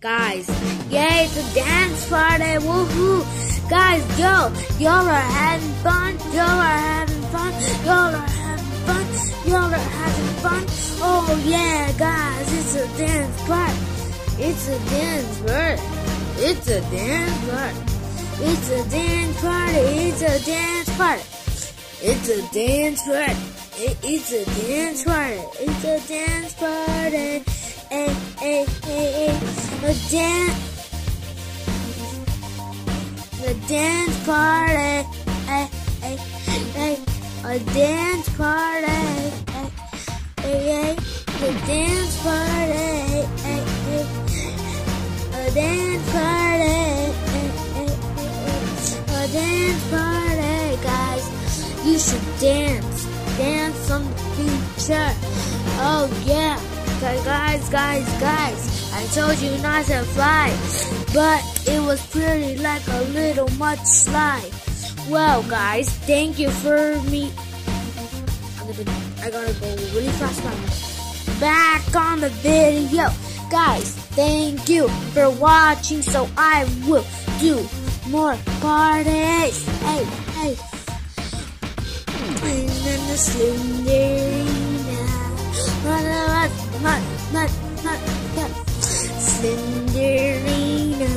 Guys, yay, it's a dance party, woohoo! Guys, yo, y'all are having fun, y'all are having fun, y'all are having fun, y'all are having fun. Oh yeah, guys, it's a dance party. It's a dance party. It's a dance party. It's a dance party. It's a dance party. It's a dance party. it's a dance party. It's a dance party. A dance. The dance party. Hey, hey, hey. A dance party. Hey, hey, hey. The dance party. Hey, hey. A dance party. Hey, hey, hey. A dance party, guys. You should dance. Dance on the future. Oh, yeah. Guys, guys, guys, I told you not to fly, but it was pretty like a little much slide. Well, guys, thank you for me. Gonna, I gotta go really fast now. Back on the video. Guys, thank you for watching, so I will do more parties. Hey, hey. And then the Slenderina. Slenderina.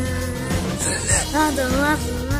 Mud, mud, mud,